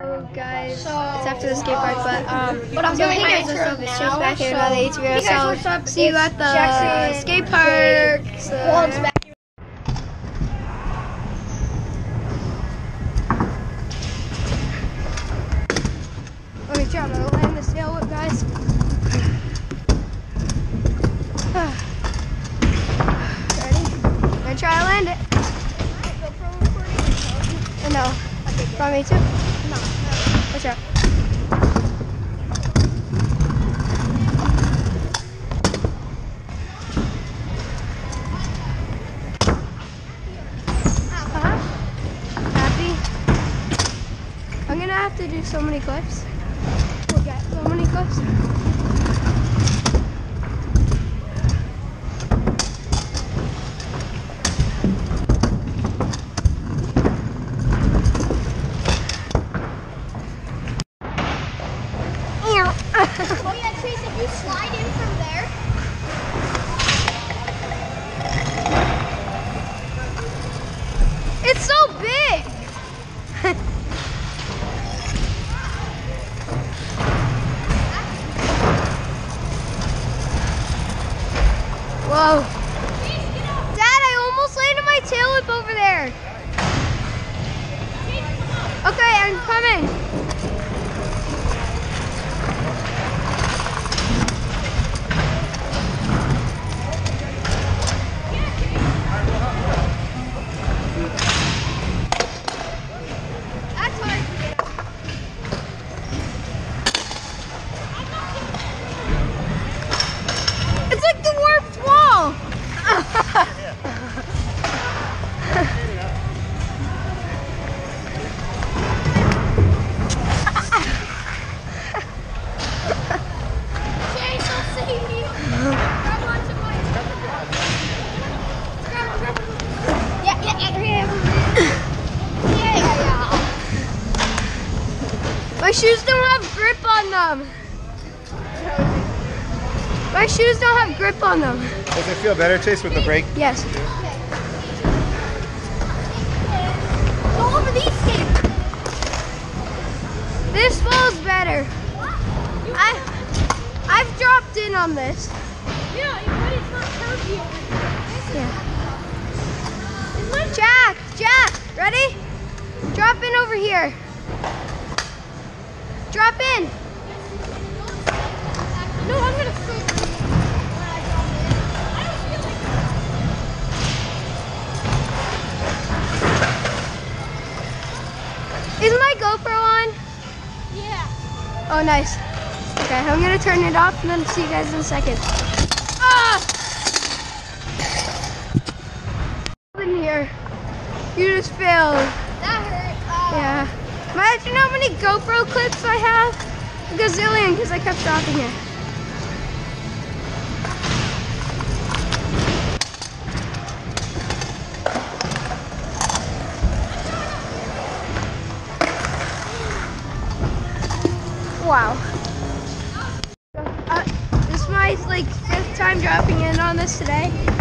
Hello guys, So- it's after the skate park, but um, But I'm doing hey my guys, what's intro up? It's now, back here, so-. Hey guys, So see you at the Jackson, skate park. So. Let me try to land this tail whip, guys. Ready? Gonna try to land it. Me to? Have to do so many clips. We'll get so many clips. Oh yeah, Chase, if you slide in from there. It's so big. Whoa. Dad, I almost landed my tail whip over there. Okay, I'm coming. My shoes don't have grip on them. My shoes don't have grip on them. Does it feel better, Chase, with the brake? Yes. Go over these skates. This feels better. I, I've dropped in on this. Yeah, but it's not curvy. Yeah. Jack, Jack, ready? Drop in over here. Drop in. No, I'm gonna scream. when I drop in. I don't feel like Is my GoPro on? Yeah. Oh, nice. Okay, I'm gonna turn it off and then see you guys in a second. Ah! In here. You just failed. Yeah. Imagine how many GoPro clips I have. A gazillion because I kept dropping it. Wow. Uh, this is my like fifth time dropping in on this today.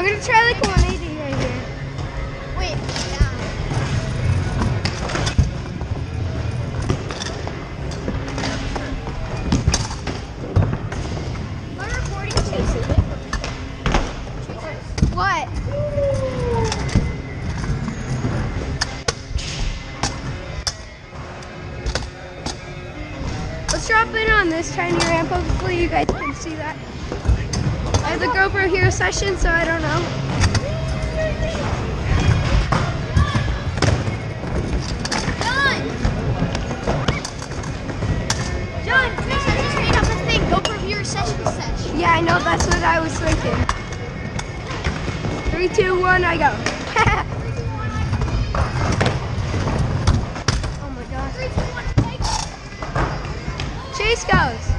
I'm gonna try like a 180 right here. Wait, recording? What? Let's drop in on this tiny ramp. Hopefully you guys can see that. The GoPro Hero session, so I don't know. John! John, please, I just made up a thing. GoPro Hero Session Sesh. Yeah, I know. That's what I was thinking. Three, two, one, I go. oh my gosh. Three, two, one, take. Chase goes.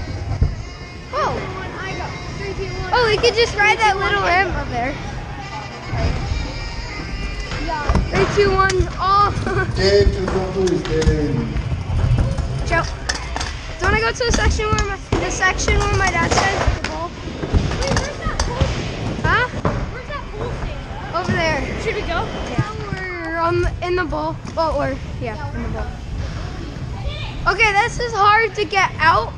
Oh, we could just ride that little M up there. Three, two, one, all. Ten to is ten. Joe. Do you want to go to the section where my the section where my dad said the ball? Wait, where's that pole? Huh? Where's that pole stand? Over there. Should we go? Yeah. We're on the, in the bowl. Well, we're yeah, in the bowl. Okay, this is hard to get out.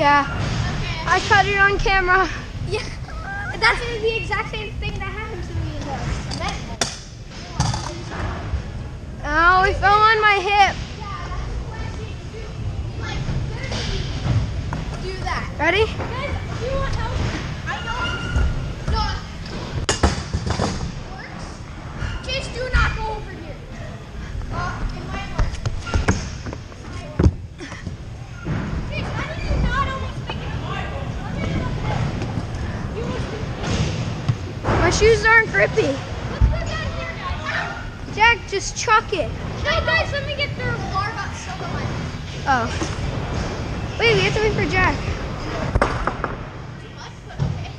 Yeah, I caught it on camera. Yeah. That's the exact same thing that happened to me in the cement. Oh, it fell on my hip. Do that. Ready? Guys, do you want help? I know. No. Works. Chase, do not go over here. Uh, it might work. Chase, how did you not almost make it work? Let me look at it. You must be- My shoes aren't grippy. Let's go down here, guys. Jack, just chuck it. No, guys, let me get the bar Oh. Wait, we have to wait for Jack. butt, but okay.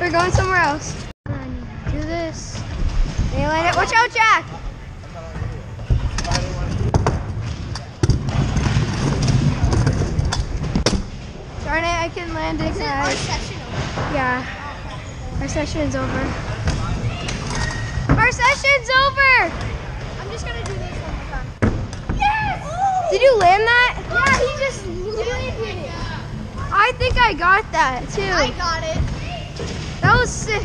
We're going somewhere else. Do this. And it. Watch out, Jack. Darn it, I can land it, our session over? Yeah, our session's over. Our session's over. I'm just gonna do this one more time. Yes! Oh! Did you land that? Yeah, he just hit it. I think I got that too. I got it. That was sick.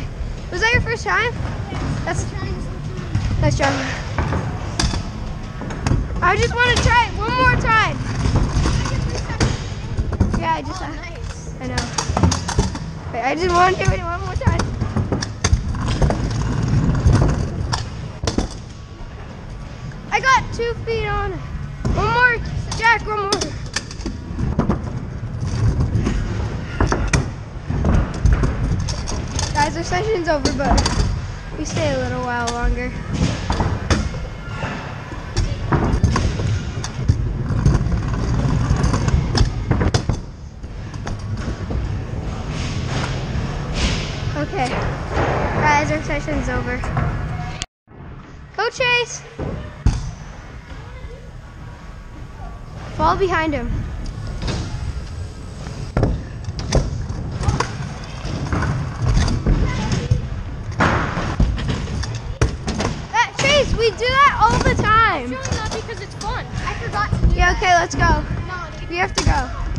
Was that your first time? That's nice job. I just want to try it one more time. Yeah, I just. Uh, oh, nice. I know. Wait, I just want to do it one more time. I got two feet on it. One more, Jack. One more. Guys, our session's over, but we stay a little while longer. Okay. Guys, our session's over. Go Chase! Fall behind him. That Chase, we do that all the time. Really not because it's fun. I forgot Yeah, okay, let's go. No, We have to go.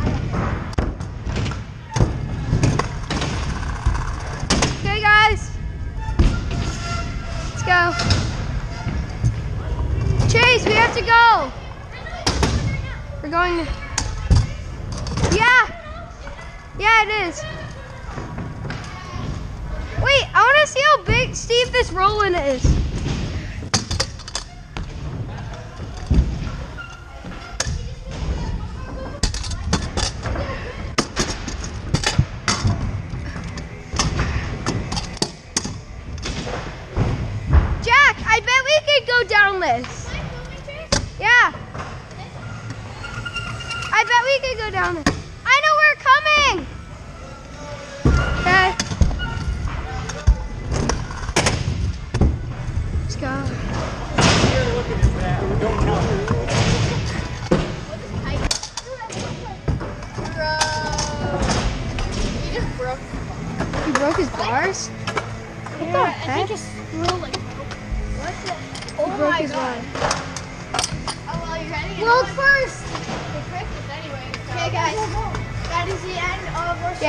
Chase, we have to go. We're going. Yeah. Yeah, it is. Wait, I want to see how big, Steve this rolling is. This. Yeah. I bet we could go down this. I know we're coming.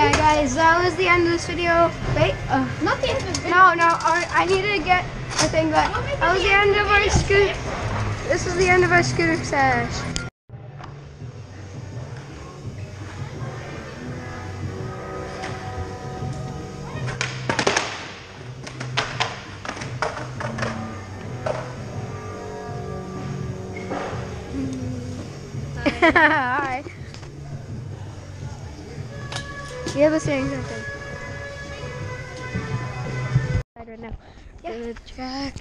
Yeah, guys, that was the end of this video. Wait, uh, Not the end of this video. no, no, I, I need to get a thing, but that was the end of our scooter. This is the end of our scooter stash. Hi. You have a saying something. Right now. Good track.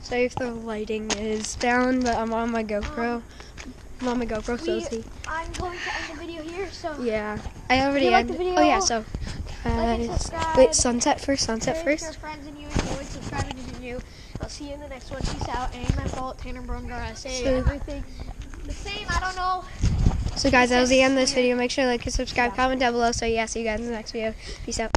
Sorry if the lighting is down, but I'm on my GoPro. I'm on my GoPro, so see. I'm going to end the video here, so Yeah, I already like ended- Oh yeah, so guys, uh, subscribe. wait, sunset first, sunset share first. friends and you enjoyed subscribing if you're new. I'll see you in the next one. Peace out. My fault. Tanner Brungar. I say So- everything the same. I don't know. So guys, that was the end of this video. Make sure to like and subscribe, comment down below. So yeah, see you guys in the next video. Peace out.